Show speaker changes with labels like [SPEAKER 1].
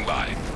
[SPEAKER 1] standing by.